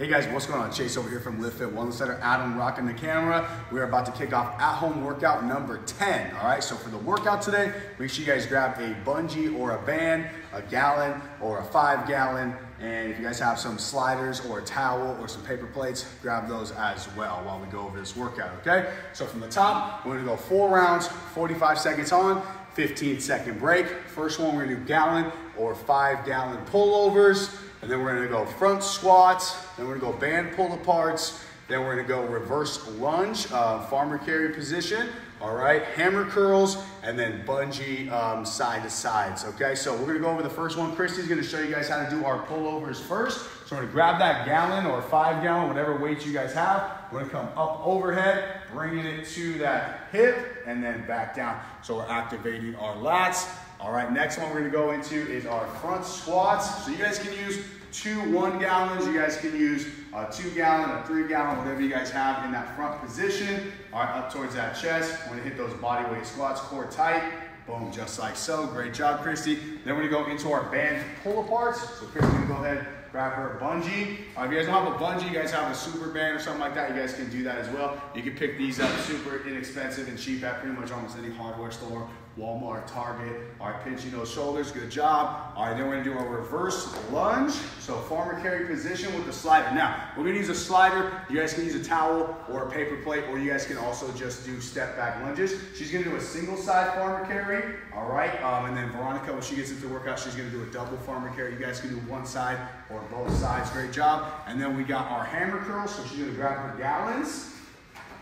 Hey guys, what's going on? Chase over here from Lift Fit Wellness Center. Adam rocking the camera. We are about to kick off at-home workout number 10. All right, so for the workout today, make sure you guys grab a bungee or a band, a gallon or a five gallon, and if you guys have some sliders or a towel or some paper plates, grab those as well while we go over this workout, okay? So from the top, we're gonna go four rounds, 45 seconds on, 15 second break. First one, we're gonna do gallon or five gallon pullovers. And then we're gonna go front squats, then we're gonna go band pull aparts, then we're gonna go reverse lunge, uh, farmer carry position, all right, hammer curls, and then bungee um, side to sides, okay? So we're gonna go over the first one. Christy's gonna show you guys how to do our pullovers first. So we're gonna grab that gallon or five gallon, whatever weight you guys have. We're gonna come up overhead, bringing it to that hip, and then back down. So we're activating our lats. All right, next one we're gonna go into is our front squats. So you guys can use two one gallons, you guys can use a two gallon, a three gallon, whatever you guys have in that front position. All right, up towards that chest. We're gonna hit those body weight squats, core tight. Boom, just like so. Great job, Christy. Then we're gonna go into our band pull aparts. So Christy's gonna go ahead, grab her bungee. Uh, if you guys don't have a bungee, you guys have a super band or something like that, you guys can do that as well. You can pick these up super inexpensive and cheap at pretty much almost any hardware store. Walmart, Target. All right, pinching those shoulders, good job. All right, then we're gonna do a reverse lunge. So farmer carry position with the slider. Now, we're gonna use a slider. You guys can use a towel or a paper plate, or you guys can also just do step back lunges. She's gonna do a single side farmer carry, all right? Um, and then Veronica, when she gets into the workout, she's gonna do a double farmer carry. You guys can do one side or both sides, great job. And then we got our hammer curl, so she's gonna grab her gallons.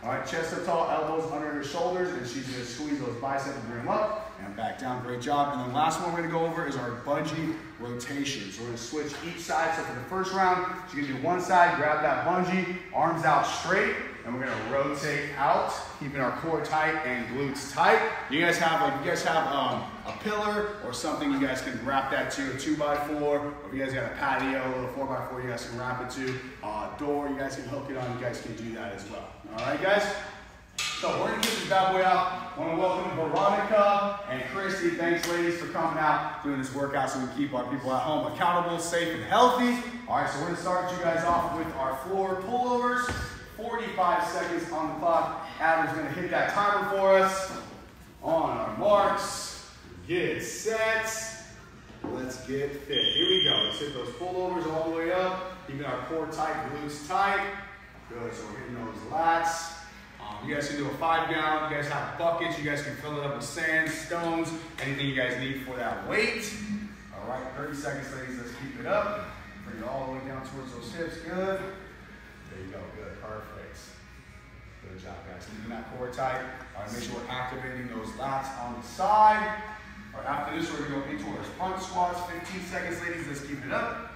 All right, chest up tall, elbows under her shoulders, and she's gonna squeeze those biceps and bring them up and back down. Great job. And then last one we're gonna go over is our bungee rotation. So we're gonna switch each side. So for the first round, she's gonna do one side, grab that bungee, arms out straight, and we're gonna rotate out, keeping our core tight and glutes tight. You guys have like you guys have um, a pillar or something you guys can wrap that to, a two by four, or if you guys got a patio, a little four by four, you guys can wrap it to, uh, door, you guys can hook it on, you guys can do that as well. All right, guys? So we're gonna get this bad boy out. I wanna welcome Veronica and Christy. Thanks, ladies, for coming out, doing this workout so we can keep our people at home accountable, safe, and healthy. All right, so we're gonna start you guys off with our floor pullovers. 45 seconds on the clock. Adam's gonna hit that timer for us. On our marks, get set. Let's get fit. Here we go. Let's hit those pullovers all the way up. Keeping our core tight, glutes tight. Good, so we're hitting those lats. Um, you guys can do a five gallon. You guys have buckets. You guys can fill it up with sand, stones, anything you guys need for that weight. All right, 30 seconds, ladies. Let's keep it up. Bring it all the way down towards those hips. Good. There you go. Good. Perfect. Good job, guys. Keeping that core tight. All right, make sure we're activating those lats on the side. All right, after this, we're to go into our front squats. 15 seconds, ladies. Let's keep it up.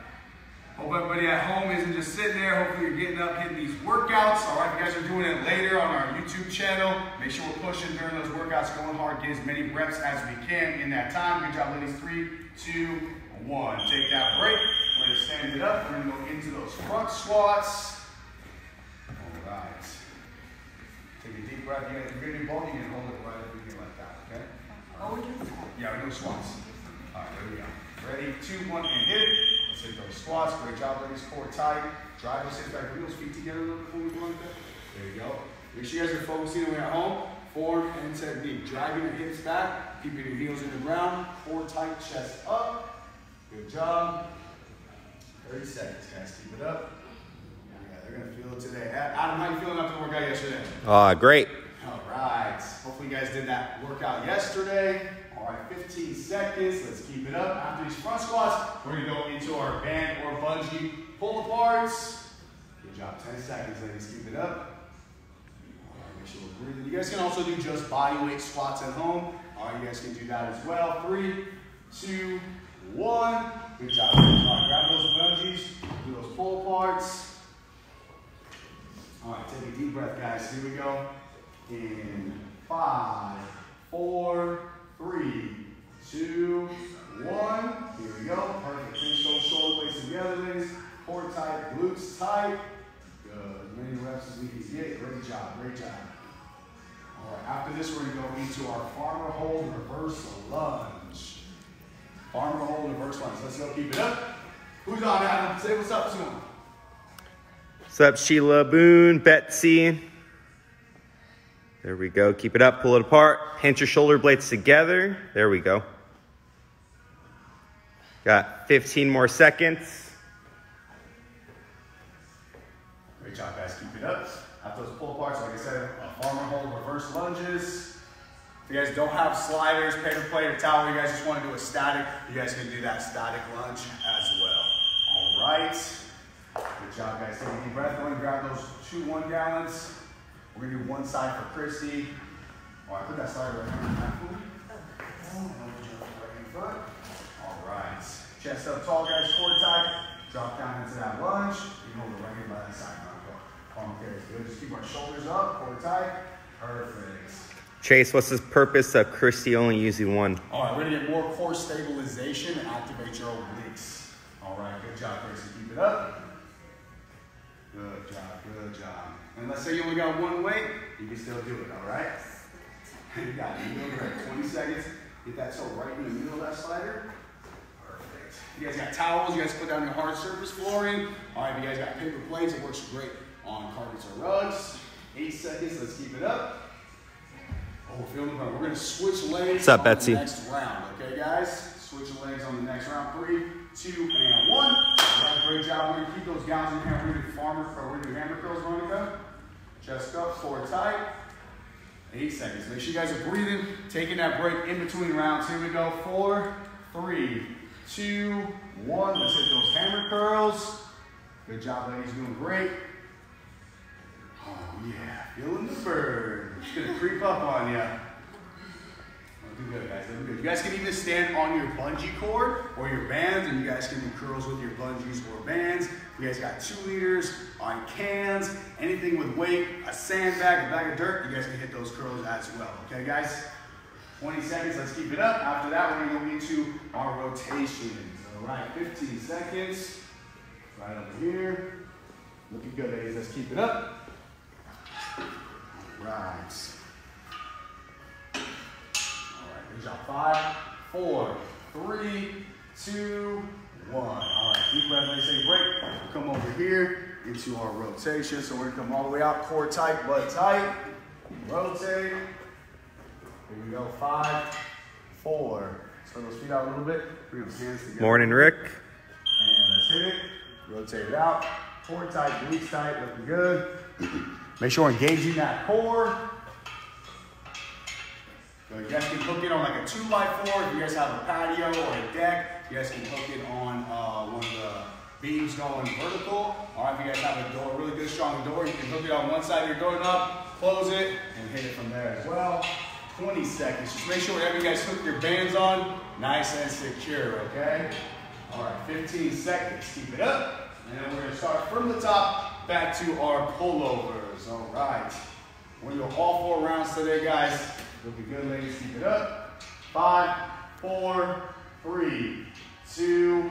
Hope everybody at home isn't just sitting there. Hopefully you're getting up, hitting these workouts. All right, if you guys are doing it later on our YouTube channel, make sure we're pushing during those workouts, going hard, get as many reps as we can in that time. Good job, ladies. Three, two, one. Take that break. We're gonna stand it up. We're gonna go into those front squats. All right. Take a deep breath. You guys, if you're gonna both, you can hold it right over here like that, okay? Oh, we do Yeah, we're doing squats. All right, here we go. Ready, two, one, and hit it. Hit those squats. Great job, ladies. Core tight. Drive those hips back. Those feet together a little before we go like that. There you go. Make sure you guys are focusing when you're at home. Form and technique. Driving your hips back. Keeping your heels in the ground. Core tight, chest up. Good job. 30 seconds, guys. Keep it up. Yeah, they're going to feel it today. Adam, how you feeling after the workout yesterday? Uh, great. All right. Hopefully you guys did that workout yesterday. All right, 15 seconds. Let's keep it up. After these front squats, we're gonna go into our band or bungee pull aparts. Good job. 10 seconds, ladies. Keep it up. All right, make sure we're breathing. You guys can also do just body weight squats at home. All right, you guys can do that as well. Three, two, one. Good job. All right, grab those bungees. Do those pull aparts. All right, take a deep breath, guys. Here we go. In five, four, three, two, one. Here we go. Perfect. Pinch those shoulder blades together, ladies. Core tight, glutes tight. Good. As many reps as we can get. Great job. Great job. All right. After this, we're going to go into our farmer hold reverse lunge. Farmer hold reverse lunge. Let's go. Keep it up. Who's on, Adam? Say what's up him. What's up, Sheila Boone, Betsy? There we go. Keep it up, pull it apart. Pinch your shoulder blades together. There we go. Got 15 more seconds. Great job, guys. Keep it up. After those pull aparts, like I said, a farmer hold, reverse lunges. If you guys don't have sliders, paper plate, or towel, you guys just want to do a static, you guys can do that static lunge as well. All right. Good job, guys. Take a deep breath. Go and grab those two one gallons. We're gonna do one side for Christy. All oh, right, put that side right here. Oh, right in front. All right. Chest up tall, guys. Core tight. Drop down into that lunge. You hold it right here by the side. Palm carries good. Just keep our shoulders up. Core tight. Perfect. Chase, what's the purpose of Christy only using one? All right, we're gonna get more core stabilization and activate your obliques. All right, good job, Christy. Keep it up. Good job, good job. And let's say you only got one weight, you can still do it, all right? you got it. You're doing great. 20 seconds. Get that toe right in the middle of that slider. Perfect. You guys got towels, you guys put down your hard surface flooring. All right, if you guys got paper plates, it works great on carpets or rugs. Eight seconds, let's keep it up. Oh, we're feeling the We're gonna switch legs What's up, on Betsy? the next round, okay guys? Switching legs on the next round. Three, two, and one. Great job. We're gonna keep those gals in here. We're gonna do farmer, or we're gonna do hammer curls, Monica. Chest up, core tight. Eight seconds. Make sure you guys are breathing, taking that break in between rounds. Here we go. Four, three, two, one. Let's hit those hammer curls. Good job, ladies. Doing great. Oh yeah, feeling the burn. It's gonna creep up on you. Good, good. You guys can even stand on your bungee cord or your bands, and you guys can do curls with your bungees or bands. You guys got two liters on cans, anything with weight, a sandbag, a bag of dirt. You guys can hit those curls as well. Okay, guys. 20 seconds. Let's keep it up. After that, we're gonna go into our rotations. All right, 15 seconds. Right over here. Looking good, ladies. Let's keep it up. Right, good job. Five, four, three, two, one. All right, deep breath. Let me take a break. We'll come over here into our rotation. So we're gonna come all the way out, core tight, butt tight. Rotate. Here we go. Five, four. Spread those feet out a little bit. Bring those hands together. Morning, Rick. And let's hit it. Rotate it out. Core tight, glutes tight, looking good. Make sure engaging that core. So you guys can hook it on like a two by four. If you guys have a patio or a deck, you guys can hook it on uh, one of the beams going vertical. Right, if you guys have a door, really good strong door, you can hook it on one side of your door doorknob, close it, and hit it from there as well. 20 seconds. Just make sure whenever you guys hook your bands on, nice and secure, okay? All right, 15 seconds. Keep it up. And then we're gonna start from the top back to our pullovers. All right. We're gonna go all four rounds today, guys. Looking good, ladies. Keep it up. Five, four, three, two,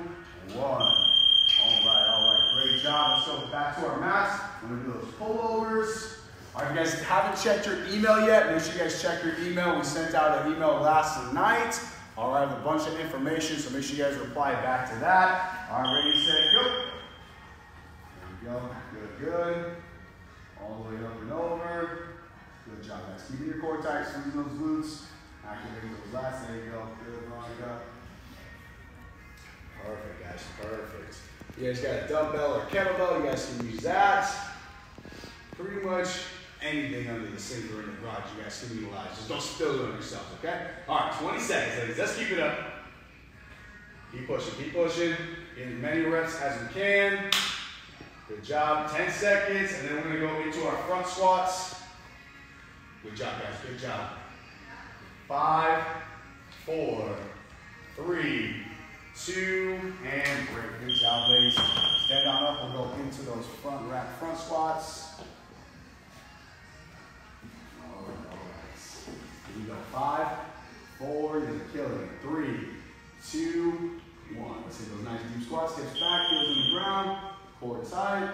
one. All right, all right. Great job. Let's go back to our mats. We're gonna do those pullovers. All right, if you guys haven't checked your email yet, make sure you guys check your email. We sent out an email last night. All right, with a bunch of information, so make sure you guys reply back to that. All right, ready, set, go. There we go. Good, good. All the way up and over. Job, guys. Keeping your core tight, squeezing those glutes. Activate those lats. There you go. Good, Veronica. Perfect, guys. Perfect. You guys got a dumbbell or kettlebell, you guys can use that. Pretty much anything under the sink or in the garage, you guys can utilize. Just don't spill it on yourself, okay? All right, 20 seconds, ladies. Let's keep it up. Keep pushing, keep pushing. Get as many reps as we can. Good job. 10 seconds, and then we're gonna go into our front squats. Good job, guys. Good job. Five, four, three, two, and break. Good job, ladies. Stand on up. We'll go into those front rack front squats. All right, all right. Here we go. Five, four, you're killing it. Three, two, one. Let's hit those nice deep squats. Hips back, heels on the ground, core tight.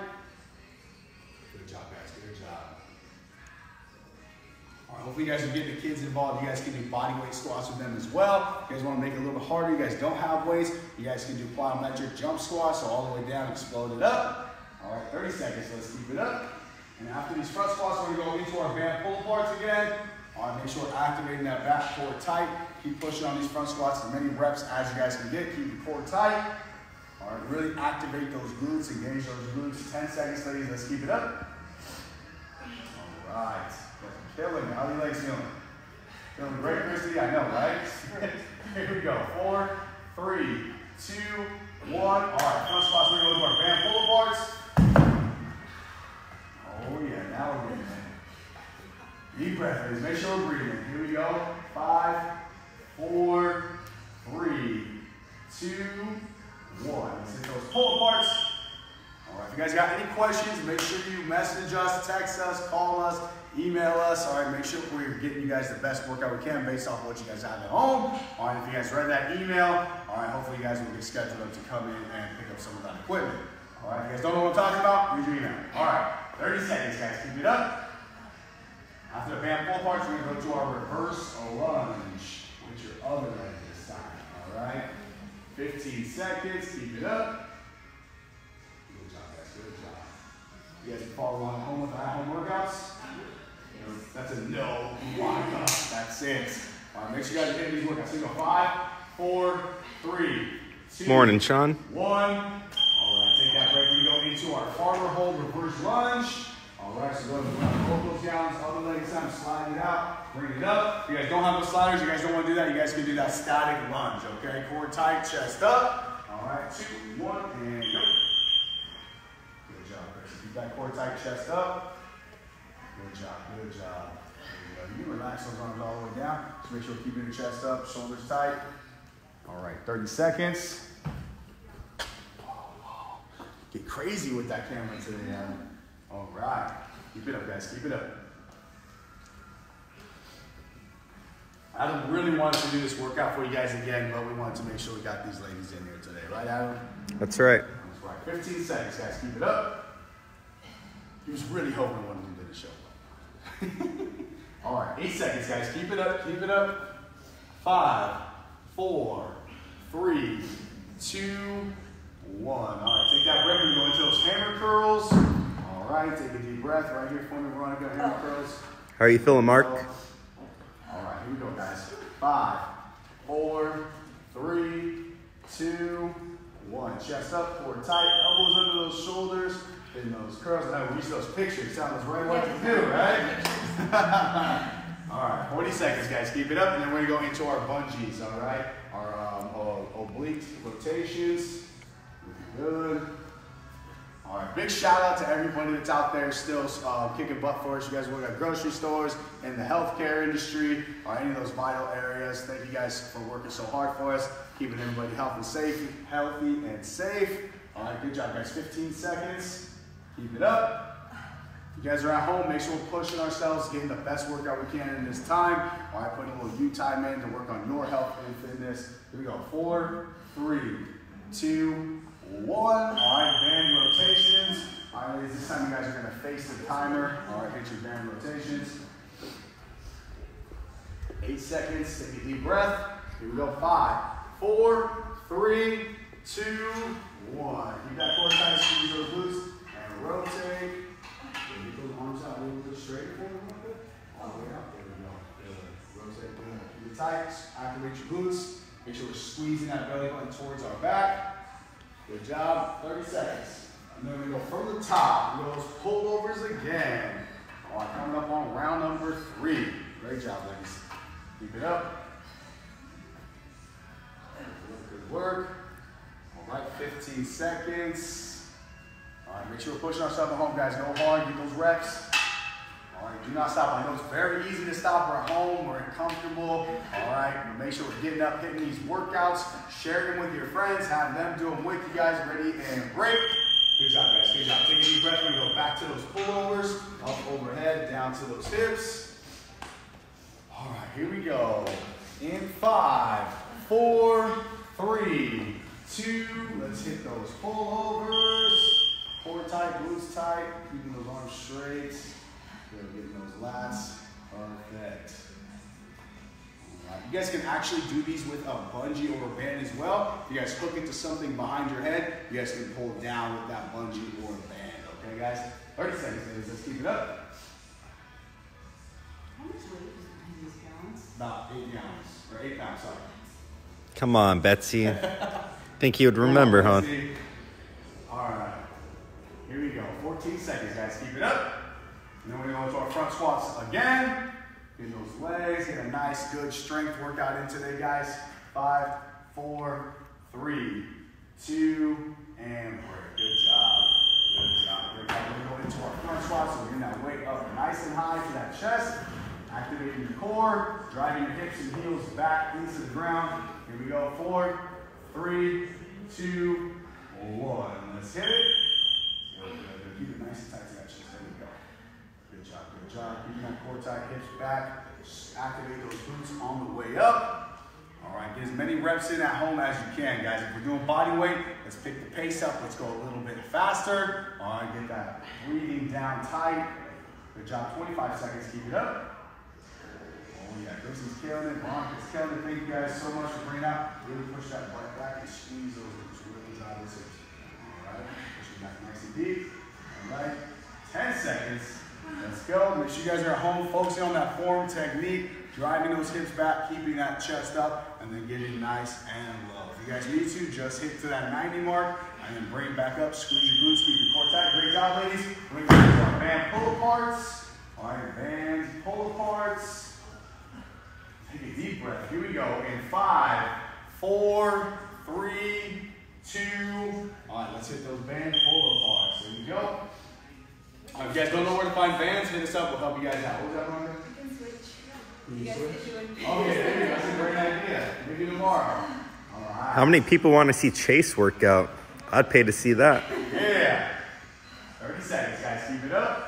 Good job, guys. Job. Hopefully you guys are getting the kids involved. You guys can do body weight squats with them as well. You guys want to make it a little bit harder. You guys don't have weights. You guys can do plyometric jump squats, so all the way down, explode it up. All right, 30 seconds. Let's keep it up. And after these front squats, we're gonna go into our band pull aparts again. All right, make sure we're activating that back core tight. Keep pushing on these front squats as many reps as you guys can get. Keep your core tight. All right, really activate those glutes, engage those glutes. 10 seconds, ladies. Let's keep it up. All right, killing it. How are your legs feeling? Feeling great, Christy? I know, right? Here we go. Four, three, two, one. All right, front squats. We're going to go to our band pull aparts. Oh yeah, now we're breathing. Deep breath, ladies. Make sure we're breathing. Here we go. Five, four, three, two, one. Let's hit those pull aparts. All right, if you guys got any questions, make sure you message us, text us, call us, email us. All right, make sure we're getting you guys the best workout we can based off what you guys have at home. All right, if you guys read that email, all right, hopefully you guys will get scheduled up to come in and pick up some of that equipment. All right, if you guys don't know what I'm talking about, read your email. All right, 30 seconds, guys. Keep it up. After the band pull parts, we're gonna go to our reverse lunge with your other leg this time. All right, 15 seconds. Keep it up. Good job, guys. Good job. You guys can follow along at home with the at-home workouts. All right, make sure you guys hit these workouts. So you go five, four, three, two, Morning, Sean. one. All right, take that break. We go into our farmer hold reverse lunge. All right, so go ahead both those down, other leg time, slide it out, bring it up. If you guys don't have those sliders, you guys don't want to do that, you guys can do that static lunge, okay? Core tight, chest up. All right, two, one, and go. Good job, Chris. Keep that core tight, chest up. Good job, good job. You can relax those arms all the way down. Just make sure you're keeping your chest up, shoulders tight. All right, 30 seconds. Get crazy with that camera today, Adam. All right. Keep it up, guys. Keep it up. Adam really wanted to do this workout for you guys again, but we wanted to make sure we got these ladies in here today, right, Adam? That's right. That's right. 15 seconds, guys. Keep it up. He was really hoping one of them did a show. All right, eight seconds, guys. Keep it up. Keep it up. Five, four, three, two, one. All right, take that break. We're going to those hammer curls. All right, take a deep breath right here for me, Veronica. Hammer oh. curls. How are you feeling, Mark? All right, here we go, guys. Five, four, three, two, one. Chest up, core tight, elbows under those shoulders, in those curls. I know we use those pictures. Sounds right what to do, right? all right, 40 seconds, guys. Keep it up, and then we're gonna go into our bungees. All right, our um, oblique rotations. Good. All right, big shout out to everybody that's out there still uh, kicking butt for us. You guys work at grocery stores, in the healthcare industry, or any of those vital areas. Thank you guys for working so hard for us, keeping everybody healthy safe, healthy and safe. All right, good job, guys. 15 seconds. Keep it up. If you guys are at home, make sure we're pushing ourselves, getting the best workout we can in this time. All right, putting a little U time in to work on your health and fitness. Here we go. Four, three, two, one. All right, band rotations. All right, ladies, this time you guys are gonna face the timer. All right, hit your band rotations. Eight seconds, take a deep breath. Here we go, five, four, three, two, one. Keep that core tight, squeeze those glutes, and rotate. Get those arms out a little bit straighter for a little bit. All the way out, there we go. Rotate. Keep it tight, activate your glutes. Make sure we're squeezing that belly button towards our back. Good job. 30 seconds. And then we go from the top. We go those pullovers again. All right, coming up on round number three. Great job, ladies. Keep it up. seconds. All right, make sure we're pushing ourselves at home, guys. Go hard, get those reps. All right, do not stop. I know it's very easy to stop. We're at home, we're comfortable. All right, make sure we're getting up, hitting these workouts, sharing them with your friends, have them do them with you guys. Ready and break. Good job, guys. Good job. Take a deep breath. We're going to go back to those pullovers, up overhead, down to those hips. All right, here we go. In five, four, three, two. Let's hit those pullovers. Core tight, glutes tight, keeping those arms straight. Good, getting those lats. Perfect. All right, You guys can actually do these with a bungee or a band as well. If you guys hook it to something behind your head, you guys can pull down with that bungee or a band. Okay, guys? 30 seconds, ladies. Let's keep it up. How much weight is behind these gallons? About eight pounds, or eight pounds, sorry. Come on, Betsy. Think you would remember, huh? All right. Here we go. 14 seconds, guys. Keep it up. And then we're going to go to our front squats again. Get those legs. Get a nice, good strength workout in today, guys. Five, four, three, two, and break. Good job. Good job. Good job. We're going to go into our front squats. So we're that weight up nice and high to that chest. Activating your core, driving your hips and heels back into the ground. Here we go. Four, three, two, one. Let's hit it. Good, good, good. Keep it nice and tight to that chest. There we go. Good job, good job. Keeping that core tight, hips back. Just activate those glutes on the way up. All right, get as many reps in at home as you can, guys. If we're doing body weight, let's pick the pace up. Let's go a little bit faster. All right, get that breathing down tight. Good job. 25 seconds. Keep it up. Oh yeah, Kristen's killing it. Monica's killing. Thank you guys so much for bringing out. Really push that butt back and squeeze those glutes. Really drive those hips. All right, push it back nice and deep. All right, 10 seconds. Let's go. Make sure you guys are at home focusing on that form technique, driving those hips back, keeping that chest up, and then getting nice and low. If you guys need to, just hit to that 90 mark, and then bring it back up, squeeze your glutes, keep your core tight. Great job, ladies. We're going to our band pull aparts. All right, bands pull aparts. Take a deep breath. Here we go. In five, four, three, two. All right, let's hit those band pull aparts. Here we go. Uh, if you guys don't know where to find bands, hit us up. We'll help you guys out. What was that, Rhonda? You can switch. Can You guys switch? can do it. Okay, there you go. That's a great idea. Maybe tomorrow. All right. How many people want to see Chase work out? I'd pay to see that. Yeah. 30 seconds, guys. Keep it up.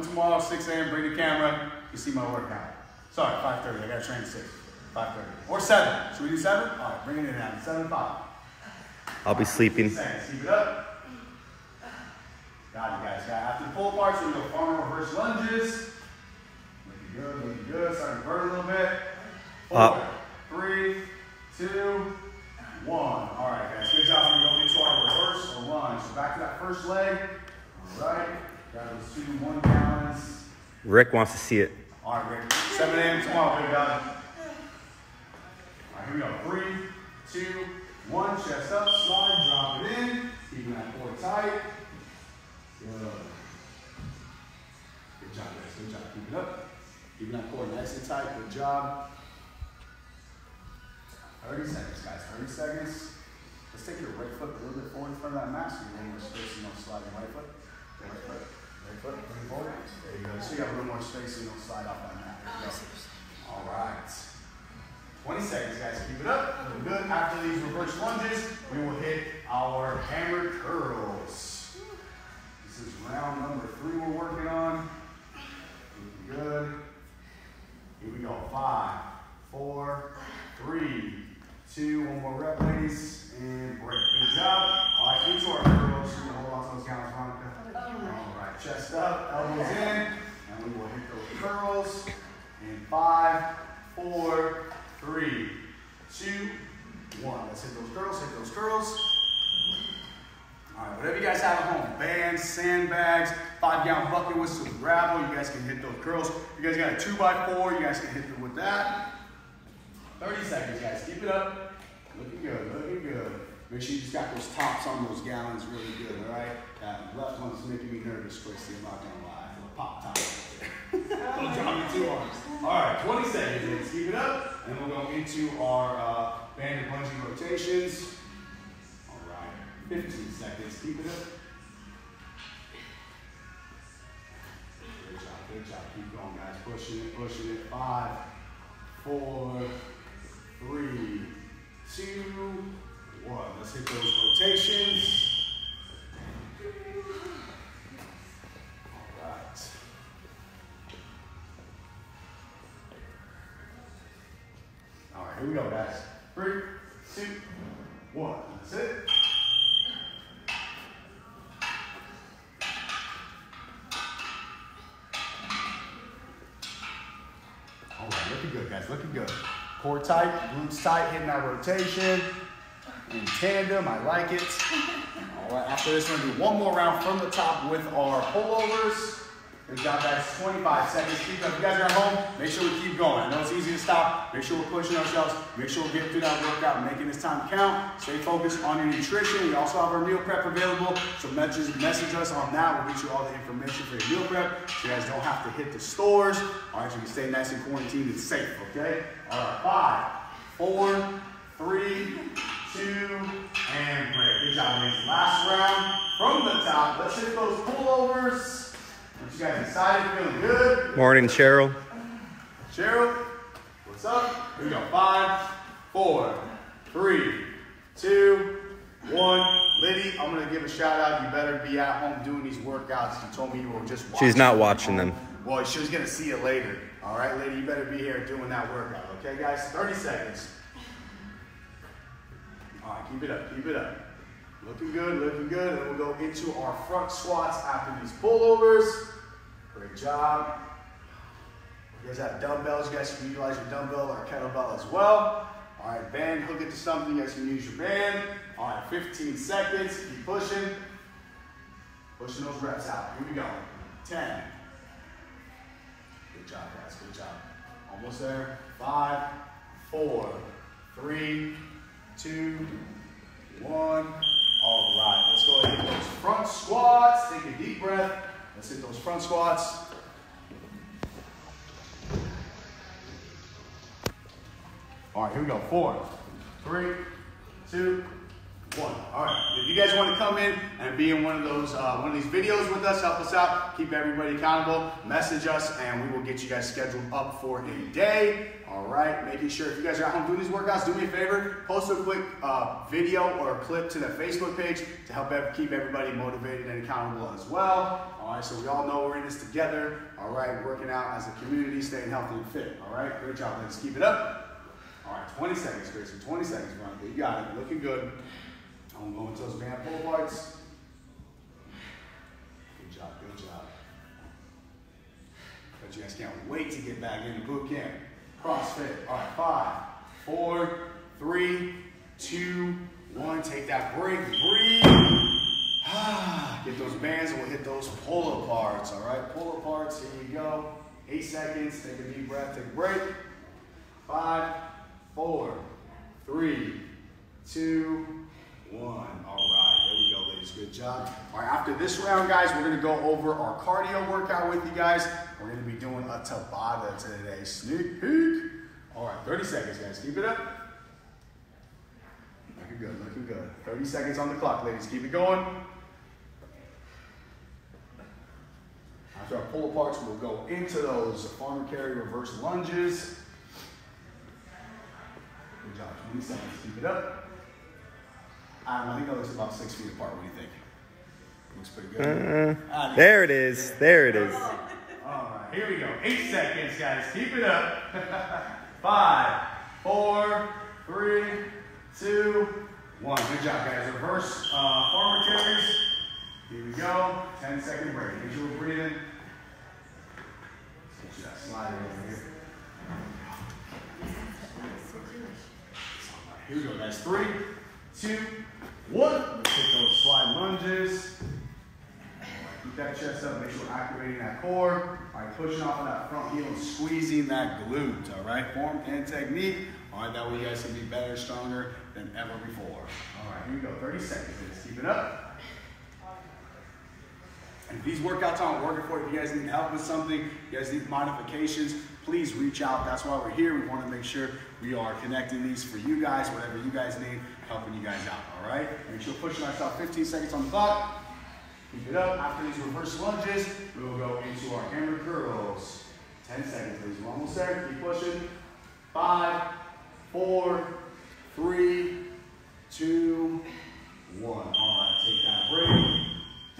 Coming tomorrow, 6 a.m. Bring the camera. You see my workout. Sorry, 5:30. I got to train at 6. 5:30 or 7. Should we do 7? All right, bring it in now. 7 5. I'll be sleeping. Keep it up. Got it, guys. Got. After the pull parts, we go farmer reverse lunges. Looking good, looking good. Starting to burn a little bit. Four, Up. three, two, one. All right, guys. Good job. We're going to into our reverse lunge. So back to that first leg. All right. Two one gallons. Rick wants to see it. All right, Rick. 7 a.m. tomorrow, big guy. All right, here we go. Three, two, one. Chest up, slide, drop it in. Keeping that core tight. Good. Good job, guys. Good job. Keep it up. Keeping that core nice and tight. Good job. 30 seconds, guys. 30 seconds. Let's take your right foot a little bit forward in front of that mat so you have a little more space and you don't your right foot. Right foot. Foot. Bring it forward. There you go. So you have a little more space so you don't slide off on that mat. There you go. All right. 20 seconds, guys. Keep it up. Looking good. After these reverse lunges, we will hit our hammer curls. This is round number three we're working on. Looking good. Here we go. Five, four, three, two, one more rep, ladies, and break. Good job. All right, into our curls. You're gonna hold on to those counts, Monica. All right, chest up, elbows in, and we will hit those curls in five, four, three, two, one. Let's hit those curls, hit those curls. All right, whatever you guys have at home, bands, sandbags, five gallon bucket with some gravel, you guys can hit those curls. You guys got a two by four, you guys can hit them with that. 30 seconds, guys. Keep it up. Looking good, looking good. Make sure you just got those tops on those gallons really good, all right? That left one's making me nervous, Christy. I'm not gonna lie. A pop top. Don't drop two arms. All right, 20 seconds. Let's keep it up, and we'll go into our uh, banded bungee rotations. All right, 15 seconds. Keep it up. Good job, good job. Keep going, guys. Pushing it, pushing it. Five, four, three, two, one. Let's hit those rotations. All right. Here we go, guys. Three, two, one. That's it. All right, looking good, guys. Looking good. Core tight, glutes tight, hitting that rotation. In tandem, I like it. All right, after this, we're gonna do one more round from the top with our pullovers. Good job, guys. 25 seconds. Keep up. If you guys are at home, make sure we keep going. I know it's easy to stop. Make sure we're pushing ourselves. Make sure we're getting through that workout making this time count. Stay focused on your nutrition. We also have our meal prep available. So message, message us on that. We'll get you all the information for your meal prep. So you guys don't have to hit the stores. All right, so you can stay nice and quarantined and safe, okay? All right, five, four, three, two, and break. Good job, ladies. Last round from the top. Let's hit those pullovers. Aren't you guys excited? Feeling good? Morning, Cheryl. Cheryl, what's up? Here we go. Five, four, three, two, one. Liddy, I'm gonna give a shout out. You better be at home doing these workouts. You told me you were just watching. She's not watching them. Well, she's gonna see it later. All right, Liddy, you better be here doing that workout. Okay, guys? 30 seconds. All right, keep it up, keep it up. Looking good, looking good. And we'll go into our front squats after these pullovers. Great job. You guys have dumbbells, you guys can utilize your dumbbell or kettlebell as well. All right, band, hook it to something, you guys can use your band. All right, 15 seconds, keep pushing. Pushing those reps out. Here we go. 10. Good job, guys, good job. Almost there. Five, four, three, two, one. All right, let's go ahead and hit those front squats. Take a deep breath. Let's hit those front squats. All right, here we go. Four, three, two, one. All right. If you guys want to come in and be in one of those, uh, one of these videos with us, help us out, keep everybody accountable, message us, and we will get you guys scheduled up for a day. All right. Making sure if you guys are at home doing these workouts, do me a favor, post a quick uh, video or a clip to the Facebook page to help keep everybody motivated and accountable as well. All right. So we all know we're in this together. All right. Working out as a community, staying healthy and fit. All right. Great job. Let's keep it up. All right, 20 seconds, Grayson. 20 seconds, Veronica. You got it. Looking good. I'm going to those band pull parts. Good job, good job. But you guys can't wait to get back into boot camp. CrossFit. All right, five, four, three, two, one. Take that break. Breathe. Ah, Get those bands and we'll hit those pull aparts. All right, pull aparts. Here you go. Eight seconds. Take a deep breath. Take a break. Five, four, three, two, one. All right, there we go, ladies. Good job. All right, after this round, guys, we're gonna go over our cardio workout with you guys. We're gonna be doing a Tabata today. Sneak peek. All right, 30 seconds, guys. Keep it up. Looking good, looking good. 30 seconds on the clock, ladies. Keep it going. After our pull aparts, we'll go into those farmer carry reverse lunges. Good job. 20 seconds. Keep it up. Adam, I think that looks about six feet apart. What do you think? Looks pretty good. Uh, Ah, there it is. There it is. All right, here we go. Eight seconds, guys. Keep it up. Five, four, three, two, one. Good job, guys. Reverse uh, farmer carries. Here we go. Ten second break. Make sure we're breathing. Let's get you that slide over here. Here we go, guys. Three, two, one. Hit those slide lunges. Keep that chest up. Make sure we're activating that core. All right, pushing off of that front heel and squeezing that glute. All right, form and technique. All right, that way you guys can be better, stronger than ever before. All right, here we go. 30 seconds. Let's keep it up. And if these workouts aren't working for you, if you guys need help with something, you guys need modifications, please reach out. That's why we're here. We want to make sure we are connecting these for you guys, whatever you guys need, helping you guys out. All right? Make sure pushing ourselves 15 seconds on the clock. Keep it up. After these reverse lunges, we will go into our hammer curls. 10 seconds, please. We're almost there. Keep pushing. Five, four, three, two, one. All right, take that break.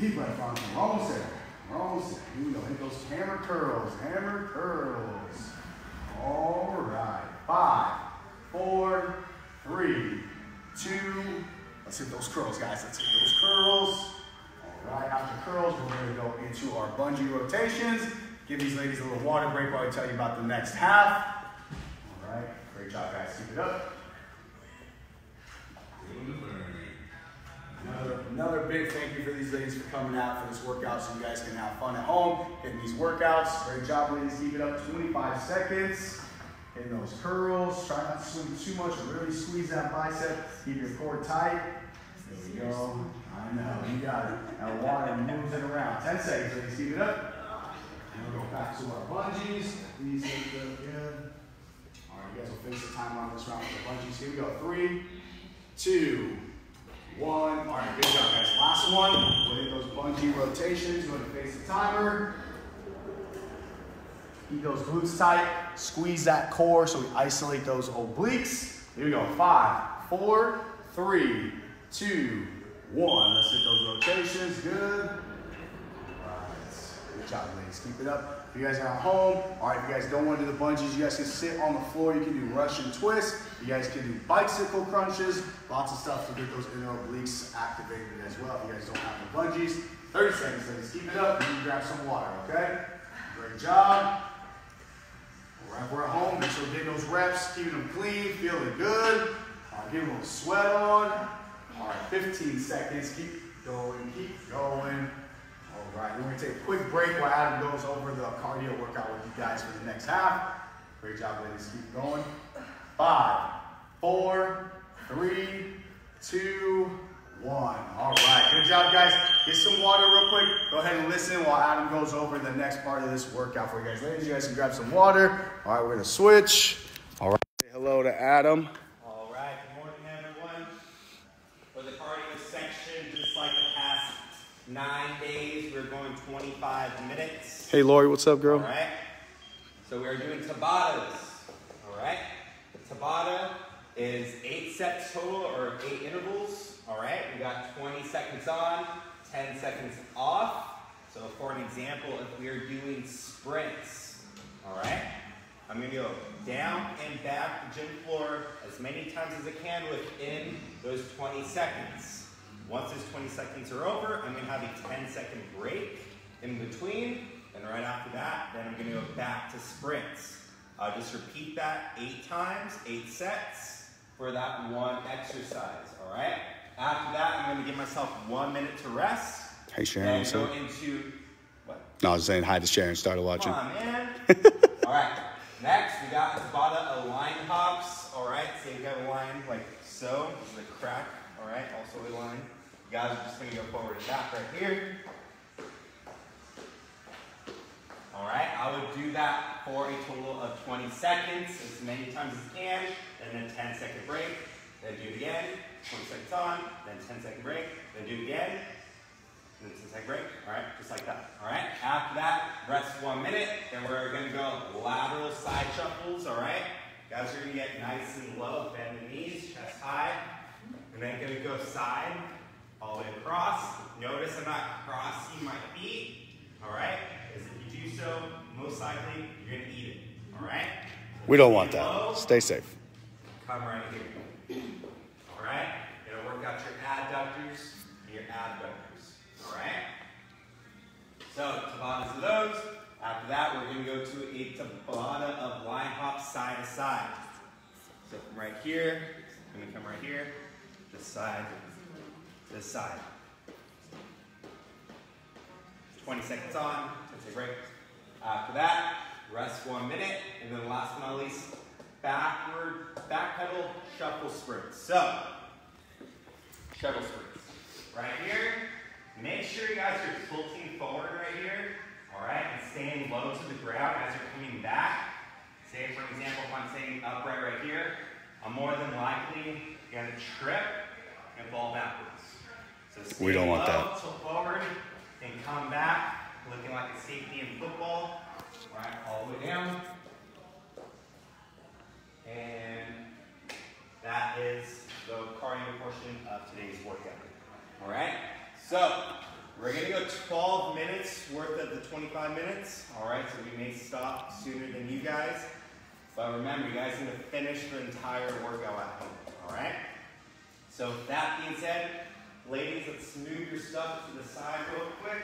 Breath, Veronica. We're almost there. We're almost there. Here we go. Hit those hammer curls. Hammer curls. All right. Five, four, three, two. Let's hit those curls, guys. Let's hit those curls. All right. After curls, we're going to go into our bungee rotations. Give these ladies a little water break while I tell you about the next half. All right. Great job, guys. Keep it up. Another, Another big thank you for these ladies for coming out for this workout so you guys can have fun at home, hitting these workouts. Great job, ladies. Keep it up 25 seconds. Hitting those curls. Try not to swing too much. Really squeeze that bicep. Keep your core tight. There we go. I know. You got it. Now water moves it around. 10 seconds, ladies. Keep it up. And we'll go back to our bungees. These look good. All right, you guys will finish the time on this round with the bungees. Here we go. Three, two, one. All right, good job, guys. Last one. We'll hit those bungee rotations. Go ahead and face the timer. Keep those glutes tight. Squeeze that core so we isolate those obliques. Here we go. Five, four, three, two, one. Let's hit those rotations. Good. All right. Good job, ladies. Keep it up. If you guys are at home, all right, if you guys don't want to do the bungees, you guys can sit on the floor. You can do Russian twists. You guys can do bicycle crunches. Lots of stuff to get those inner obliques activated as well. If you guys don't have the bungees, 30 seconds, ladies. Keep it up. You can grab some water, okay? Great job. All right, we're at home. Make sure we get those reps, keeping them clean, feeling good. All right, get a little sweat on. All right, 15 seconds. Keep going, keep going. All right, we're gonna take a quick break while Adam goes over the cardio workout with you guys for the next half. Great job, ladies. Keep going. Five, four, three, two, one. All right, good job, guys. Get some water real quick. Go ahead and listen while Adam goes over the next part of this workout for you guys. Ladies, you guys can grab some water. All right, we're gonna switch. All right, say hello to Adam. All right, good morning, everyone. For the cardio section, just like the past nine days, we're going 25 minutes. Hey, Lori, what's up, girl? All right. So we are doing Tabatas. All right. Tabata is eight sets total or eight intervals. All right. We got 20 seconds on, 10 seconds off. So for an example, if we are doing sprints, all right, I'm gonna go down and back the gym floor as many times as I can within those 20 seconds. Once those 20 seconds are over, I'm gonna have a 10 second break in between. And right after that, then I'm gonna go back to sprints. Uh, just repeat that eight times, eight sets for that one exercise, all right? After that, I'm gonna give myself one minute to rest. Hey, Sharon, what's up? into, what? No, I was saying hi to Sharon. Started watching. Come on, man. all right. Next, we got Tabata align hops. All right. Say we got a line like so. This is a crack. All right. Also a line. Guys are just gonna go forward and back right here. All right. I would do that for a total of 20 seconds, as many times as you can, and then 10 second break. Then do it again. 20 seconds on. Then 10 second break. Then do it again. Then 10 second break. All right, just like that. All right. After that, rest one minute. Then we're gonna go lateral side shuffles. All right. Guys are gonna get nice and low. Bend the knees, chest high, and then gonna go side all the way across. Notice I'm not crossing my feet. All right. Because if you do so, most likely you're gonna eat it. All right. We don't want low. that. Stay safe. Come right here. All right? Gonna work out your adductors and your abductors. All right? So, Tabatas of those. After that, we're gonna go to a Tabata of line hop side to side. So from right here, I'm gonna come right here, this side, this side. 20 seconds on, 10 second break. After that, rest one minute, and then last but not least, backward, back pedal, shuffle sprints. So, shuffle sprints. Right here, make sure you guys are tilting forward right here, all right, and staying low to the ground as you're coming back. Say, for example, if I'm staying upright right here, I'm more than likely gonna trip and fall backwards. We don't want that. tilt forward, and come back, looking like a safety in football. Right, all the way down. And that is the cardio portion of today's workout. All right, so we're gonna go 12 minutes worth of the 25 minutes. All right, so we may stop sooner than you guys, but remember, you guys need to finish the entire workout at home. All right. So that being said, ladies, let's move your stuff to the side real quick.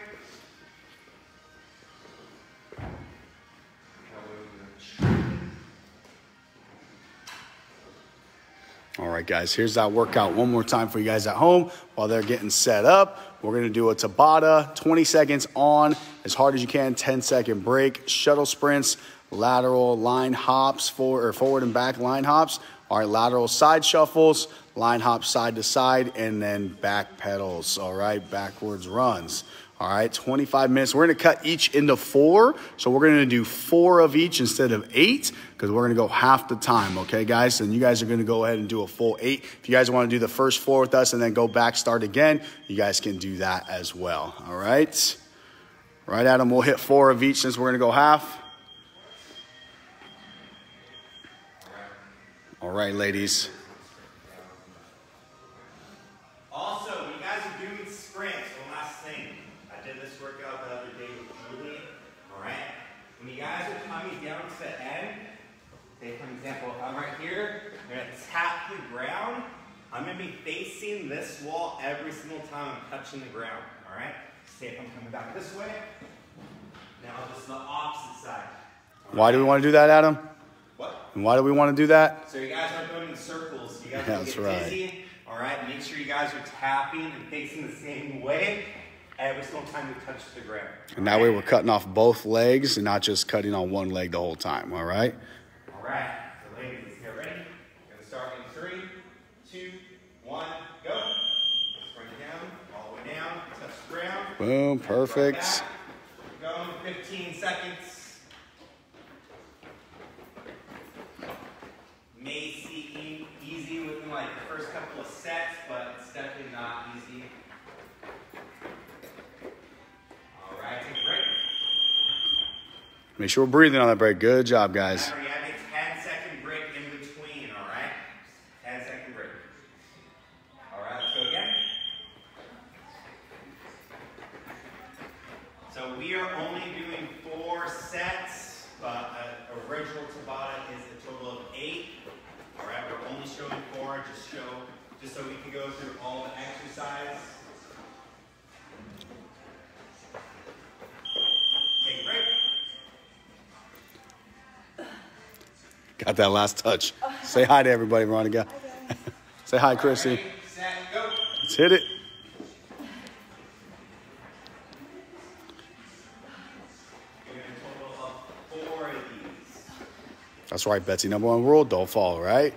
All right, guys, here's that workout one more time for you guys at home while they're getting set up. We're gonna do a Tabata, 20 seconds on, as hard as you can, 10 second break, shuttle sprints, lateral line hops, for, or forward and back line hops. All right, lateral side shuffles, line hops side to side, and then back pedals. All right, backwards runs. All right, 25 minutes. We're gonna cut each into four. So we're gonna do four of each instead of eight because we're gonna go half the time, okay, guys? And you guys are gonna go ahead and do a full eight. If you guys wanna do the first four with us and then go back, start again, you guys can do that as well, all right? Right, Adam, we'll hit four of each since we're gonna go half. All right, ladies. This wall every single time I'm touching the ground. Alright? Say if I'm coming back this way, now just the opposite side. Why do we wanna do that, Adam? What? And why do we wanna do that? So you guys aren't going in circles. You guys that's get right. dizzy. All right. Make sure you guys are tapping and facing the same way every single time you touch the ground. And that way we're cutting off both legs and not just cutting on one leg the whole time, all right? All right. So ladies, let's get ready. We're gonna start in three, two, one, go. Sprint down, all the way down, touch the ground. Boom, perfect. back. Going 15 seconds. May seem easy within like the first couple of sets, but it's definitely not easy. All right, take a break. Make sure we're breathing on that break. Good job, guys. Got that last touch. Say hi to everybody, Veronica. Say hi, Chrissy. Go. Let's hit it. That's right, Betsy. Number one rule, don't fall, right?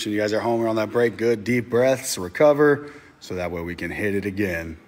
Make sure you guys are home. On that break. Good deep breaths, recover, so that way we can hit it again.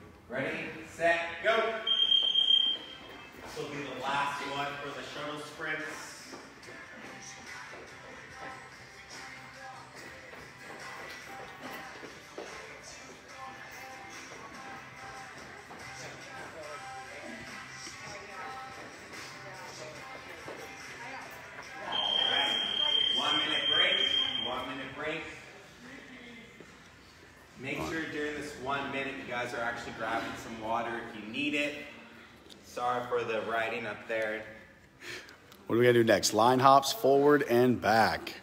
Next? Line hops, forward and back.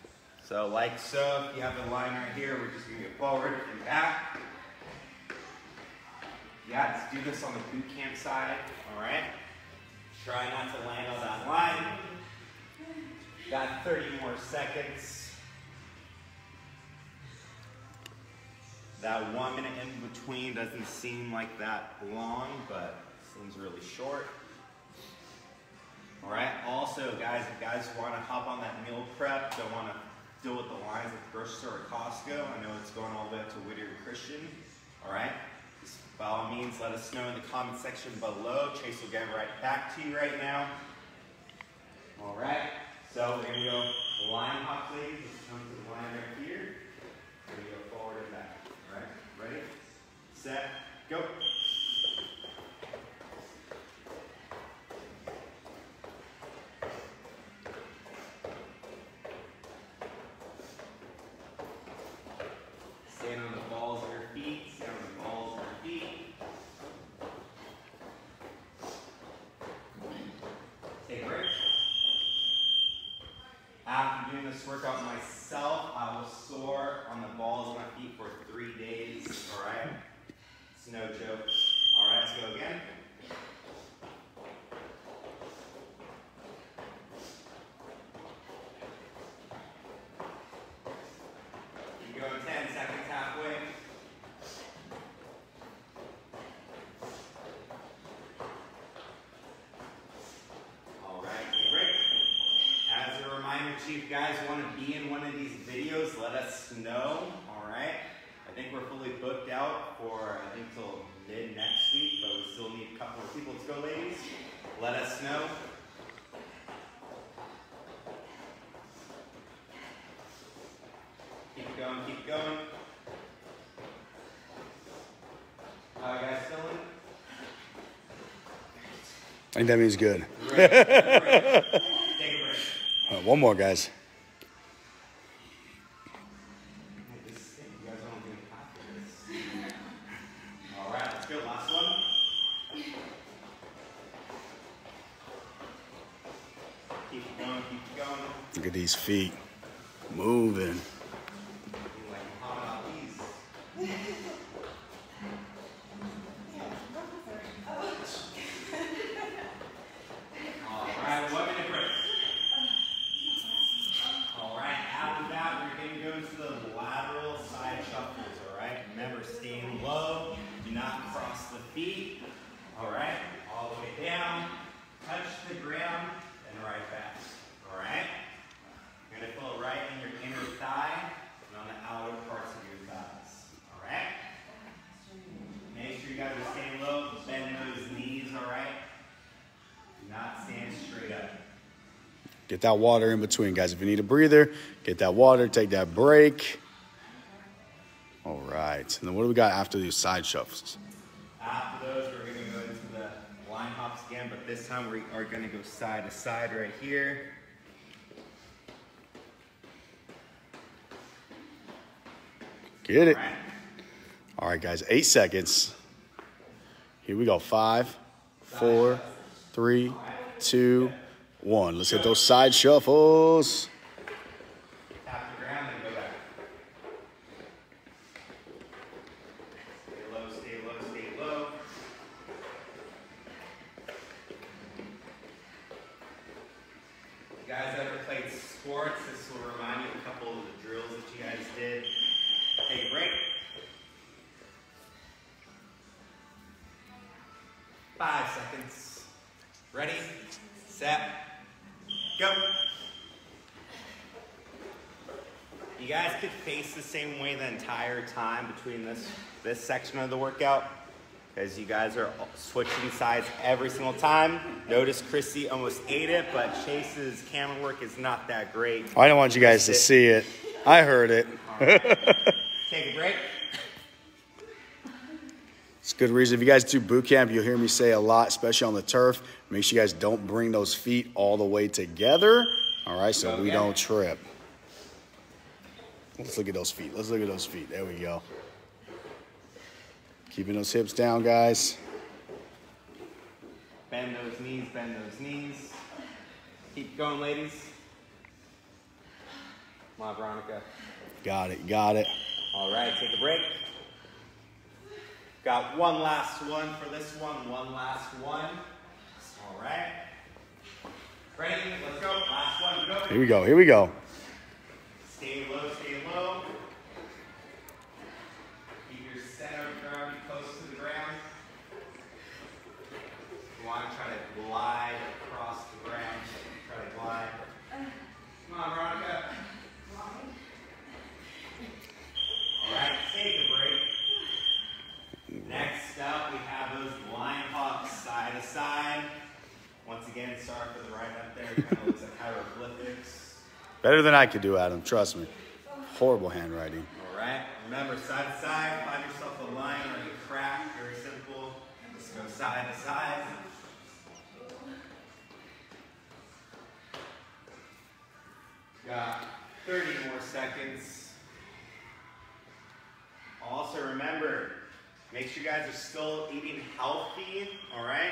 So like so, if you have the line right here, we're just gonna go forward and back. Yeah, let's do this on the boot camp side, all right? Try not to land on that line. Got 30 more seconds. That one minute in between doesn't seem like that long, but seems really short. All right. Also, guys, if guys want to hop on that meal prep, don't want to deal with the lines at the grocery store or Costco. I know it's going all the way up to Whittier Christian. All right. Just by all means, let us know in the comment section below. Chase will get right back to you right now. All right. So we're gonna go line hop, please. Let's come to the line right here. We're gonna go forward and back. All right. Ready? Set. Go. Stand on the balls of your feet. Stand on the balls of your feet. Take a break. After doing this workout myself, I was sore on the balls of my feet for three days. All right, it's no Actually, if you guys want to be in one of these videos, let us know. All right. I think we're fully booked out for I think till mid next week, but we still need a couple more people. Let's go, ladies. Let us know. Keep going. Keep going. How you guys feeling? I think that means good. Great. Great. Uh, one more, guys. Look at these feet don't get half of this. All right, let's go. Last one. Keep it going. Keep it going. Look at these feet moving. You like hot these. All right, one minute break. All right, after that, we're going to go into the lateral side shuffles. All right, remember staying low, do not cross the feet. All right, all the way down, touch the ground, and right back. All right, you're going to feel it right in your inner thigh and on the outer parts of your thighs. All right, make sure you guys are staying low, bend those knees. All right, do not stand straight up. Get that water in between, guys. If you need a breather, get that water, take that break. All right. And then what do we got after these side shuffles? After those, we're going to go into the line hops again, but this time we are going to go side to side right here. Get it. All right. All right, guys. Eight seconds. Here we go. Five, four, three, two, one. Let's hit those side shuffles. Entire time between this this section of the workout because you guys are switching sides every single time. Notice Chrissy almost ate it, but Chase's camera work is not that great. I don't want you guys to see it. I heard it. Take a break. It's a good reason. If you guys do boot camp, you'll hear me say a lot, especially on the turf. Make sure you guys don't bring those feet all the way together. All right, so Go we don't trip. Let's look at those feet. Let's look at those feet. There we go. Keeping those hips down, guys. Bend those knees, bend those knees. Keep going, ladies. Come on, Veronica. Got it, got it. All right, take a break. Got one last one for this one, one last one. All right. Ready? Let's go. Last one, go. Here we go, here we go. Stay low, stay low. Keep your center of gravity close to the ground. You want to try to glide across the ground. Try to glide. Come on, Veronica. All right, take a break. Next up, we have those line hops side to side. Once again, sorry for the right up there. It kind of looks like hieroglyphics. Better than I could do, Adam. Trust me. Horrible handwriting. All right. Remember, side to side. Find yourself a line or a crack. Very simple. Just go side to side. Got 30 more seconds. Also, remember, make sure you guys are still eating healthy. All right.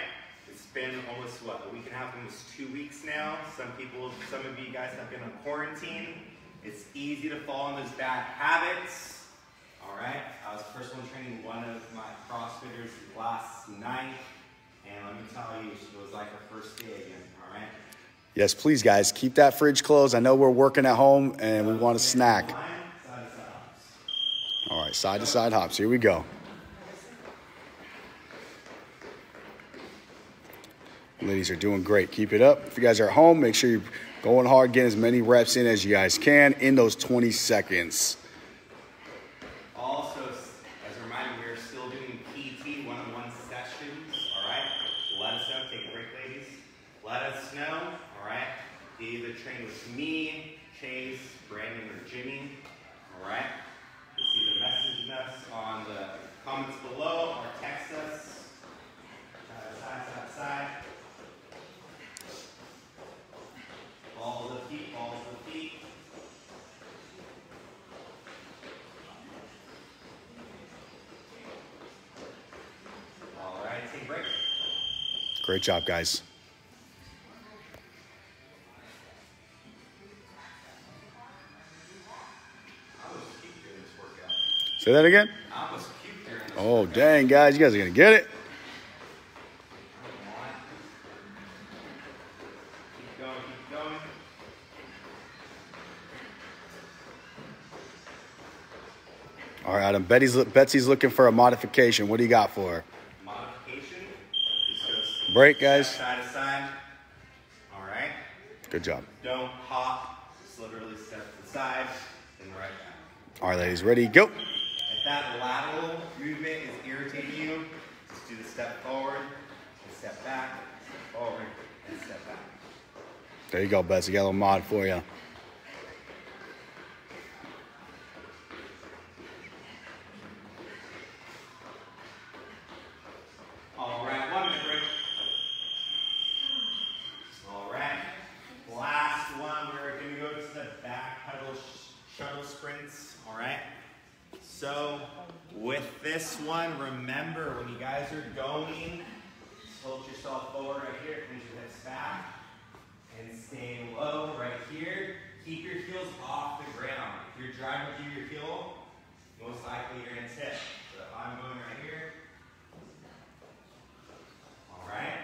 It's been almost what a week and a half, almost two weeks now. Some people, some of you guys have been on quarantine. It's easy to fall in those bad habits. All right. I was personally training one of my CrossFitters last night, and let me tell you, it was like her first day again. All right. Yes, please, guys, keep that fridge closed. I know we're working at home and we want a snack. Line, side to side hops. All right, side to side hops. Here we go. Ladies are doing great. Keep it up. If you guys are at home, make sure you're Going hard, getting as many reps in as you guys can in those 20 seconds. Also, as a reminder, we are still doing PT one-on-one sessions. All right. Let us know. Take a break, ladies. Let us know. All right. You either train with me, Chase, Brandon, or Jimmy. All right. Just either message us on the comments below or text us. Side, side, side, side. Balls of feet, balls of feet. All right, take a break. Great job, guys. Say that again. Oh, dang, guys. You guys are going to get it. All right, Adam. Betty's, Betsy's looking for a modification. What do you got for her? Break, guys. side to side. All right. Good job. Don't hop. Just literally step to the side and right back. All right, ladies. Ready? Go. If that lateral movement is irritating you, just do the step forward, and step back, step forward, and step back. There you go, Betsy. Got a little mod for you. All right, one minute break. All right, last one. We're going to go to the back pedal sh- shuttle sprints. All right. So with this one, remember when you guys are going, tilt yourself forward right here, hinge your hips back, and stay low right here. Keep your heels off the ground. If you're driving through your heel, most likely you're gonna tip. So if I'm going right here. All right.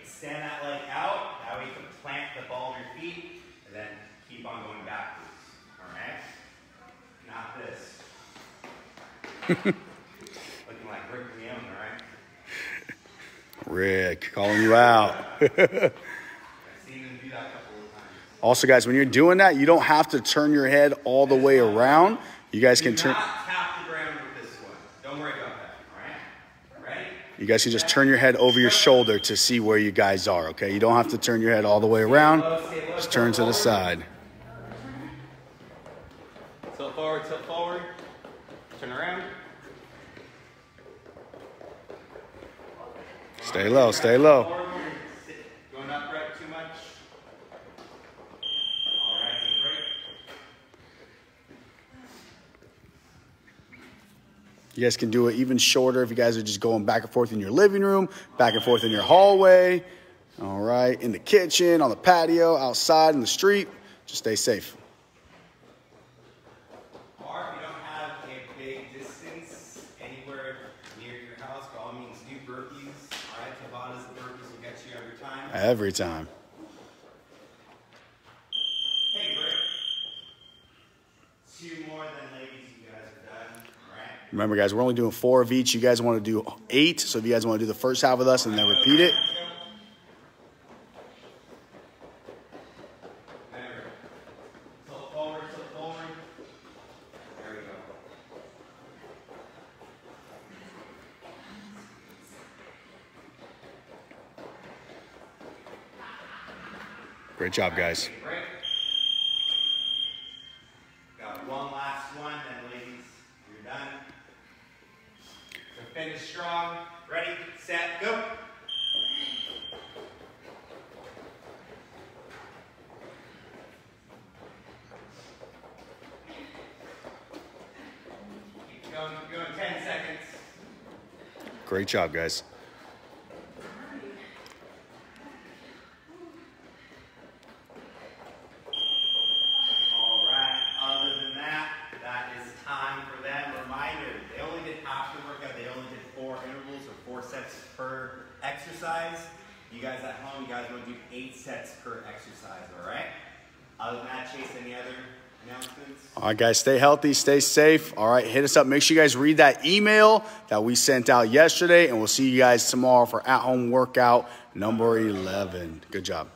Extend that leg out. That way you can plant the ball of your feet and then keep on going backwards. All right. Not this. Looking like Rick Leone, all right? Rick, calling you out. I've seen him do that a couple of times. also, guys, when you're doing that, you don't have to turn your head all the way around. You guys can turn. not tap the ground with this one. Don't worry about that. All right. Ready? You guys can just turn your head over your shoulder to see where you guys are. Okay, you don't have to turn your head all the way around. Just turn to the side. Tilt forward, tilt forward. Turn around. Stay low, stay low. You guys can do it even shorter if you guys are just going back and forth in your living room, back and forth in your hallway. All right, in the kitchen, on the patio, outside, in the street. Just stay safe. Or if you don't have a big distance anywhere near your house, by all means do burpees. All right, Tabatas and burpees will get you every time. Hey, break. Two more than ladies, you guys are done. Remember, guys, we're only doing four of each. You guys want to do eight. So if you guys want to do the first half with us and then repeat it, There. Tilt forward, tilt forward. There we go. Great job, guys. Take a break. Got one last one, then ladies, you're done. So finish strong. Ready, set, go. Keep going, keep going, 10 seconds. Great job, guys. All right. Other than that, that is time for them. Reminder: they only did after workout. They only did four intervals or four sets per exercise. You guys at home, you guys want to do eight sets per exercise. All right. Other than that, Chase, any other announcements? Right, guys, stay healthy, stay safe. All right, hit us up. Make sure you guys read that email that we sent out yesterday, and we'll see you guys tomorrow for at home workout number 11. Good job.